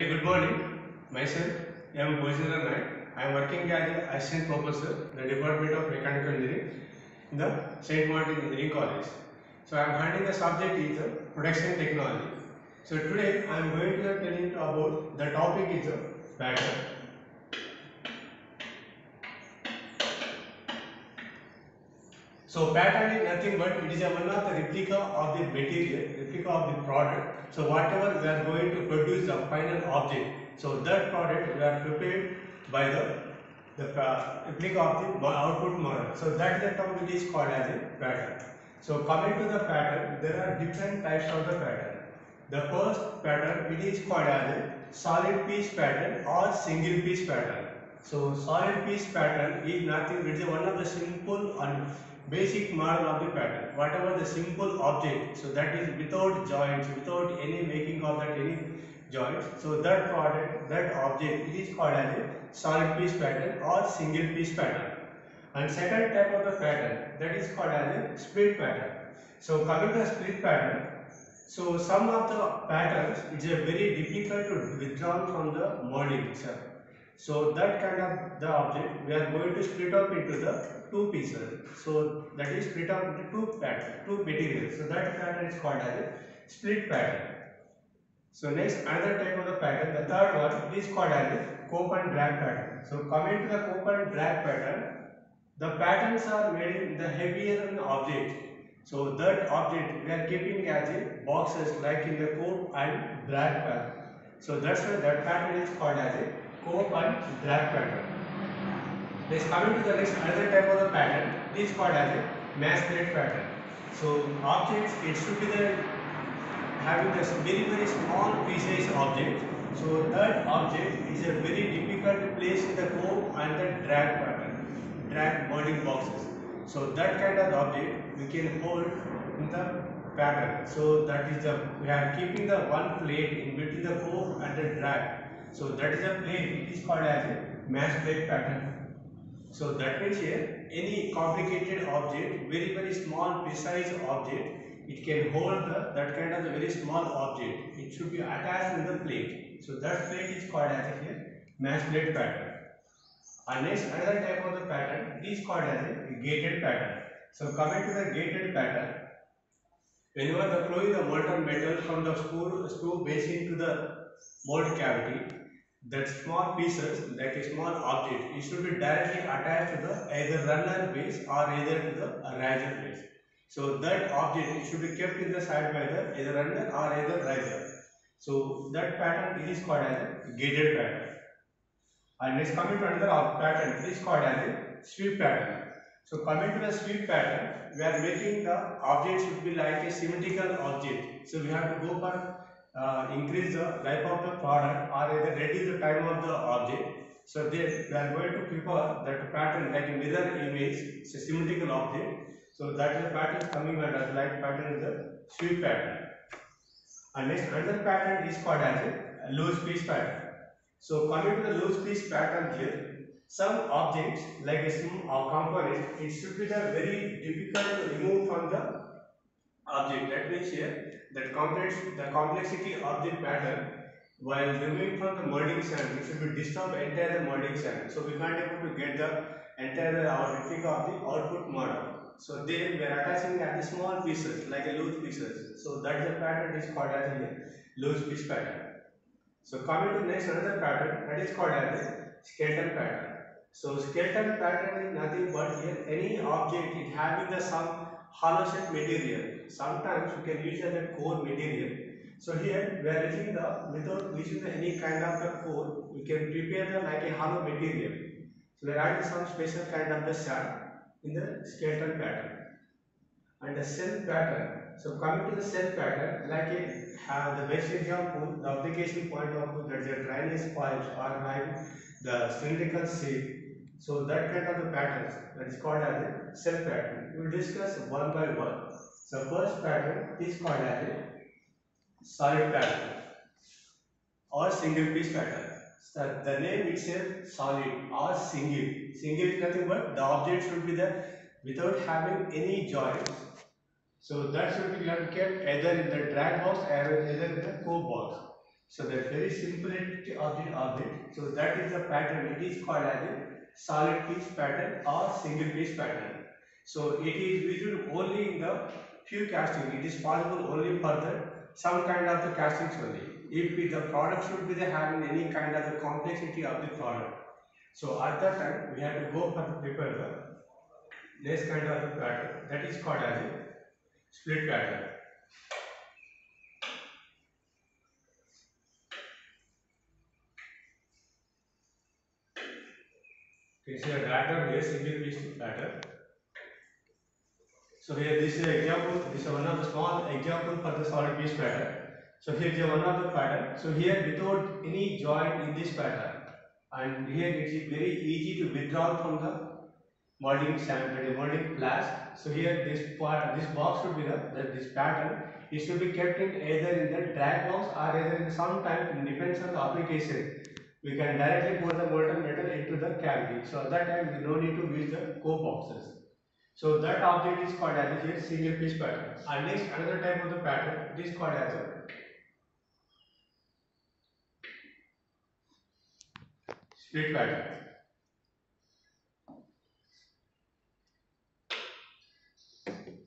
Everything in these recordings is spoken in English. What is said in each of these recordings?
Good morning. Myself, I am Bojendra Naik. I am working as an assistant professor in the Department of Mechanical Engineering in the St. Martin Engineering College. So I am handling the subject is the production technology. So today I am going to tell you about the topic is the pattern. So pattern is nothing but it is a one of the replica of the material, replica of the product. So whatever we are going to produce the final object. So that product we are prepared by the the uh, replica of the output model. So that is the term which is called as a pattern. So coming to the pattern, there are different types of the pattern. The first pattern it is called as a solid piece pattern or single piece pattern. So solid piece pattern is nothing, but it is one of the simple and basic model of the pattern. Whatever the simple object, so that is without joints, without any making of that any joints. So that product, that object, it is called as a solid piece pattern or single piece pattern. And second type of the pattern, that is called as a split pattern. So coming to the split pattern, so some of the patterns it is very difficult to withdraw from the molding itself. So that kind of the object we are going to split up into the two pieces. So that is split up into two pattern, two materials. So that pattern is called as a split pattern. So next another type of the pattern, the third one is called as a cope and drag pattern. So coming to the cope and drag pattern, the patterns are made in the heavier object. So that object we are keeping as a boxes like in the cope and drag pattern. So that's why that pattern is called as a cope and drag pattern. Next coming to the next another type of the pattern, this called as a match plate pattern. So objects it should be the having this very very small pieces object. So that object is a very difficult place in the cope and the drag pattern, drag molding boxes. So that kind of object we can hold in the pattern. So that is the we are keeping the one plate in between the cope and the drag. So that is a plate. It is called as a match plate pattern. So that means here any complicated object, very very small precise object, it can hold the, that kind of very small object. It should be attached with the plate. So that plate is called as a here match plate pattern. And next another type of the pattern is called as a gated pattern. So coming to the gated pattern, whenever the flow flowing the molten metal from the sprue, sprue base into the mold cavity, that small pieces like a small object it should be directly attached to the either runner base or either to the riser base so that object it should be kept in the side by the either runner or either riser so that pattern is called as a gated pattern. And next coming to another pattern. It is called as a sweep pattern. So coming to the sweep pattern we are making the object should be like a symmetrical object. So we have to go for uh, increase the life of the product or either reduce the time of the object. So they, we are going to prepare that pattern like a mirror image, it's a symmetrical object. So that is the pattern coming under light pattern is the sweep pattern. And next another pattern is called as a loose piece pattern. So coming to the loose piece pattern here, some objects like a uh, component, it should be the very difficult to remove from the object. That means here that complex the complexity of the pattern while removing from the molding sand, it should be disturb entire molding sand. So we can't able to get the entire uh, our replica of the output model. So there we are attaching at the small pieces like a loose pieces. So that is the pattern is called as a loose piece pattern. So coming to next another pattern that is called as a skeleton pattern. So skeleton pattern is nothing but here any object it having the some hollow shape material. Sometimes you can use as a core material. So here we are using the without using the any kind of the core, we can prepare the like a hollow material. So we are some special kind of the shell in the skeleton pattern. And the shell pattern. So coming to the shell pattern, like a have the best example, the application point of that the drainage pipes are having the cylindrical shape. So that kind of the patterns that is called as a shell pattern. We will discuss one by one. So first pattern is called as solid pattern or single piece pattern. So the name itself solid or single. Single is nothing but the object should be there without having any joints. So that should be kept either in the drag box or either in the cope box. So the very simplicity of the object. So that is the pattern. It is called as a solid piece pattern or single piece pattern. So it is visible only in the few casting. It is possible only for the some kind of the castings only. If the product should be the having any kind of the complexity of the product. So at that time we have to go for the prepare the next kind of the pattern. That is called as a split pattern. A diagram here, single piece pattern. So here this is an example, this is one of the small example for the solid piece pattern. So here is one of the pattern. So here without any joint in this pattern and here it is very easy to withdraw from the molding sample, molding flask. So here this part, this box should be the, the this pattern. It should be kept in either in the drag box or either in some time depends on the application. We can directly pour the molten metal into the cavity. So at that time we no need to use the cope boxes. So that object is called as a single piece pattern. And next another type of the pattern it is called as a split pattern. Okay,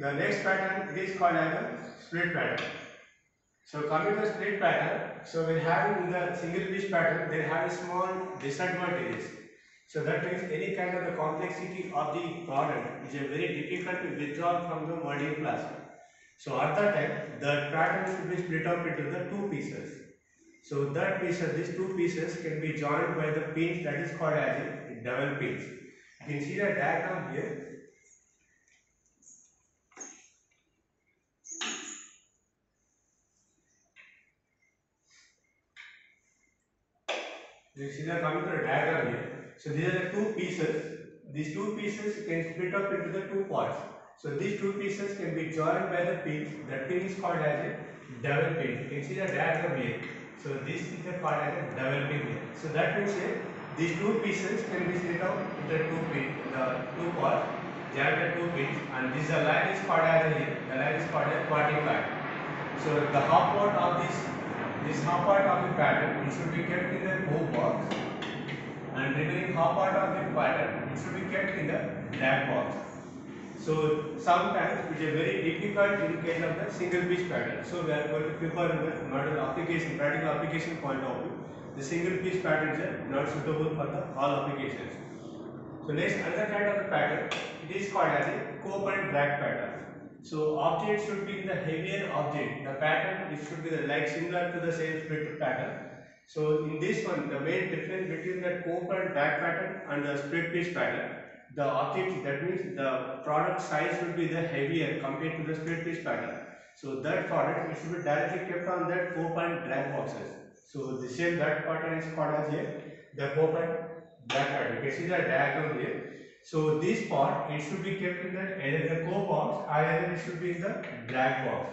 the next pattern is called as a split pattern. So coming to the split pattern, so when having in the single piece pattern, they have a small disadvantages. So that means any kind of the complexity of the product is a very difficult to withdraw from the molding plastic. So at that time, the pattern should be split up into the two pieces. So that pieces, these two pieces can be joined by the pins that is called as a dowel pins. You can see the diagram here. You see the coming to the diagram here. So these are the two pieces. These two pieces can split up into the two parts. So these two pieces can be joined by the pins. That pin is called as a dowel pin. You can see the diagram here. So this is the called as a dowel pin here. So that means here these two pieces can be split out into two pin, the two parts, joined by two pins, and this the line is called as a here. The line is called as 45. So the half part of this this half part of the pattern it should be kept in the cope box and remaining half part of the pattern it should be kept in the drag box. So sometimes it is very difficult in case of the single piece pattern. So we are going to prefer in the model application, practical application point of view. The single piece patterns are not suitable for the all applications. So next another kind of the pattern it is called as a cope and drag pattern. So object should be the heavier object. The pattern it should be the, like similar to the same split pattern. So in this one, the main difference between the cope and drag pattern and the split piece pattern, the object that means the product size should be the heavier compared to the split piece pattern. So that product it should be directly kept on that cope and drag boxes. So the same that pattern is called as here the cope and drag pattern. You can see the diagram here. So this part it should be kept in the either the cope box or either it should be in the drag box.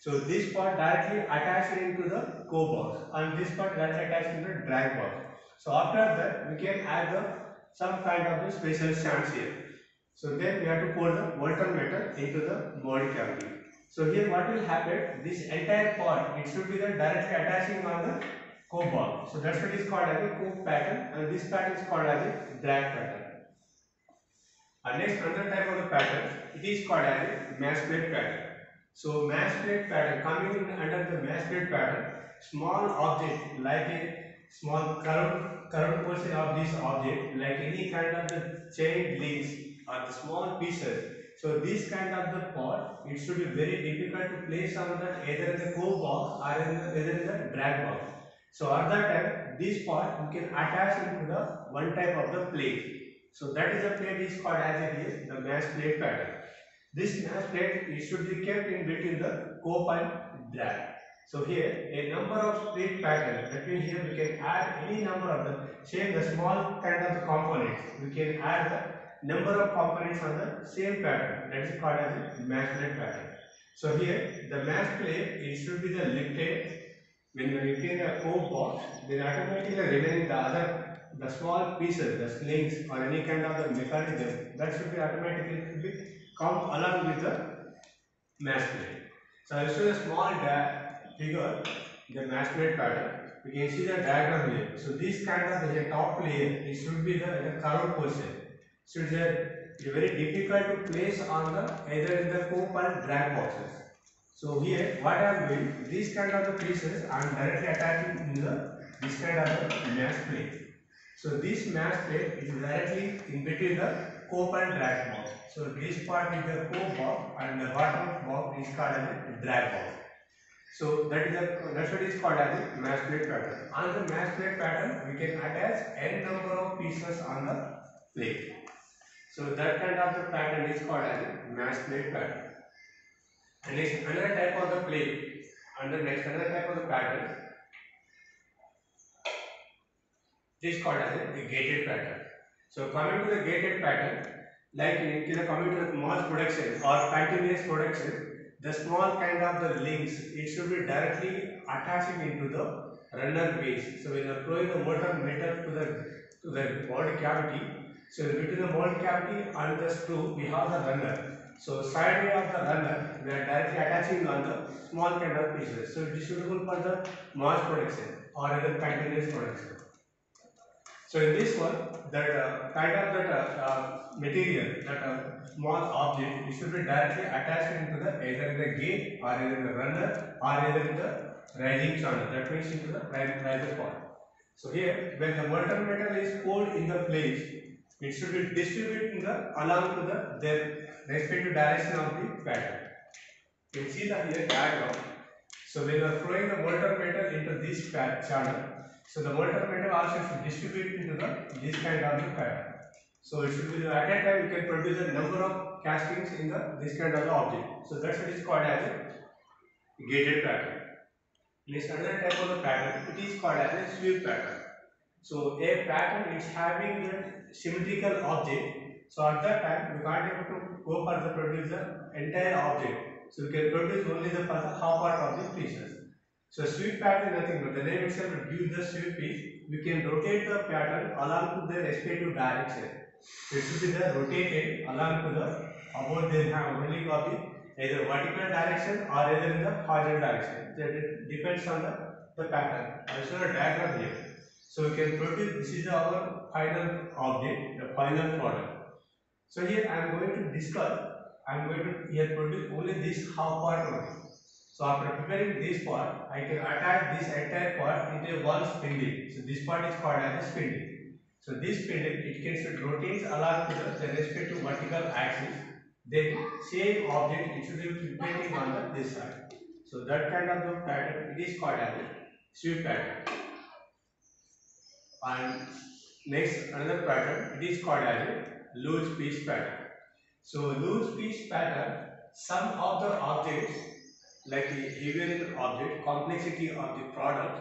So this part directly attached into the cope box and this part directly attached into the drag box. So after that we can add the some kind of the special stamps here. So then we have to pour the molten metal into the mold cavity. So here what will happen? This entire part it should be the directly attaching on the cope box. So that's what is called as a cope pattern and this pattern is called as a drag pattern. Next another type of the pattern, it is called as match plate pattern. So match plate pattern coming in under the match plate pattern, small object like a small curved curved portion of this object, like any kind of the chain links or the small pieces. So this kind of the part, it should be very difficult to place on the either in the cope box or in the, either in the drag box. So at that time, this part you can attach into the one type of the plate. So that is the plate is called as it is the match plate pattern. This match plate it should be kept in between the cope and drag. So here a number of split pattern that means here we can add any number of the same the small kind of components. We can add the number of components on the same pattern that is called as a match plate pattern. So here the match plate it should be the lifted when you clean a cope box, then automatically remaining the other, the small pieces, the slings or any kind of the mechanism, that should be automatically come along with the match plate. So I will show a small figure, the match plate pattern. We can see the diagram here. So this kind of the top layer, it should be the, the curved portion. So it's, a, very difficult to place on the either in the cope or drag boxes. So here what I am doing, these kind of the pieces I am directly attaching in the this kind of the match plate. So this match plate is directly in between the cope and drag box. So this part is the cope box and the bottom box is called as a drag box. So that is a that's what is called as match plate pattern. On the match plate pattern, we can attach n number of pieces on the plate. So that kind of the pattern is called as a match plate pattern. And next another type of the plate. Under next another type of the pattern. This is called as a gated pattern. So coming to the gated pattern, like in the the mass production or continuous production, the small kind of the links, it should be directly attaching into the runner base. So when you are flowing the molten metal to the to the mold cavity, so between the mold cavity and the sprue, we have the runner. So side way of the runner, we are directly attaching on the small kind of pieces. So it is suitable for the mass production or other continuous production. So in this one, that uh, kind of that uh, uh, material, that uh, small object, it should be directly attached into the either in the gate or either in the runner or either in the rising channel. That means into the riser part. So here, when the molten metal is poured in the place, it should be distributing the along to the their respective direction of the pattern. You can see that here diagram. So when you are flowing the molten metal into this channel, so the molten metal also should distribute into the this kind of the pattern. So it should be at a time you can produce a number of castings in the this kind of the object. So that's what is called as a gated pattern. Next another type of the pattern, it is called as a sweep pattern. So a pattern is having a symmetrical object. So at that time we can't able to go for the produce the entire object. So we can produce only the half part of the pieces. So sweep pattern is nothing but the name itself gives the sweep piece. We can rotate the pattern along to the respective direction. It should be the rotated along to the about the handling of the either vertical direction or either in the horizontal direction. So it depends on the, the pattern. I show a diagram here. So we can produce this is our final object, the final product. So here I am going to discuss, I am going to here produce only this half part only. So after preparing this part, I can attach this entire part into one spindle. So this part is called as a spindle. So this spindle, it can should rotate along to the, the respective vertical axis. Then same object, it should be repeating on the this side. So that kind of the pattern, it is called as a sweep pattern. And next another pattern, it is called as a loose piece pattern. So loose piece pattern, some of the objects like the heavier object, complexity of the product,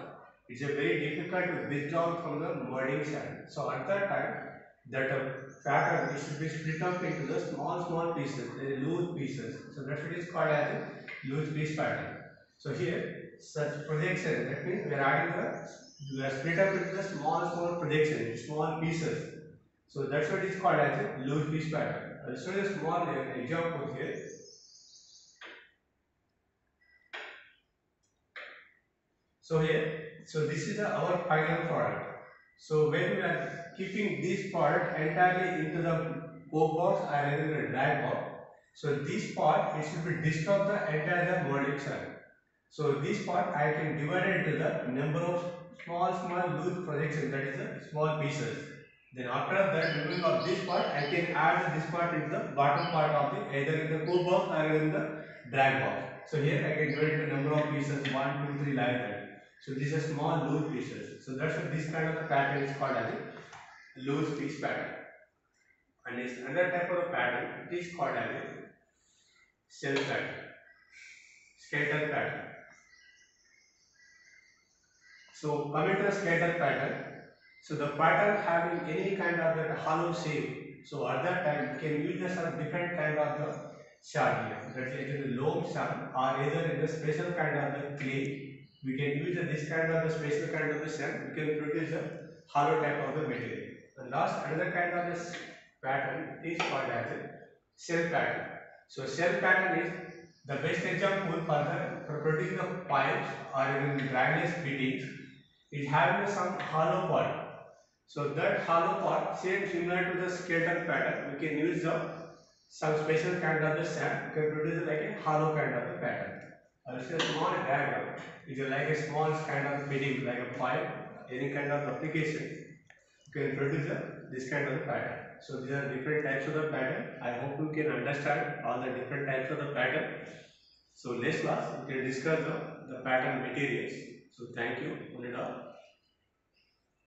it's a very difficult to withdraw from the molding side. So at that time, that uh, pattern it should be split up into the small small pieces, the loose pieces. So that's what is called as loose piece pattern. So here, such projection, that means we are adding the, we are split up into the small small projection, small pieces. So that's what is called as a loose piece pattern. I'll show you a small example here. So here, so this is our final product. So when we are keeping this product entirely into the cope box or either the drag box, so this part it should be disturb the entire cell. So this part I can divide it into the number of small small loose projections that is the small pieces. Then after that removing of this part I can add this part into the bottom part of the either in the cope box or in the drag box. So here I can divide into number of pieces 1, 2, 3 like that. So these are small loose pieces. So that's what this kind of a pattern is called as a loose piece pattern. And is another type of a pattern. It is called as a cell pattern, skeletal pattern. So coming to the skeletal pattern. So the pattern having any kind of that hollow shape. So at that time you can use some different kind of the shard here. That is either the loam shard or either in the special kind of the clay we can use this kind of the special kind of the cell, we can produce a hollow type of the material. The last another kind of this pattern is called as a shell pattern. So shell pattern is the best example for the for producing the pipes or even drainage fittings is having some hollow part. So that hollow part same similar to the skeleton pattern, we can use the some special kind of the sand we can produce like a hollow kind of the pattern. It's a small diagram. It's like a small kind of fitting like a pipe, any kind of application You can produce a, this kind of pattern. So these are different types of the pattern. I hope you can understand all the different types of the pattern. So next class we can discuss the, the pattern materials. So thank you. Put it up.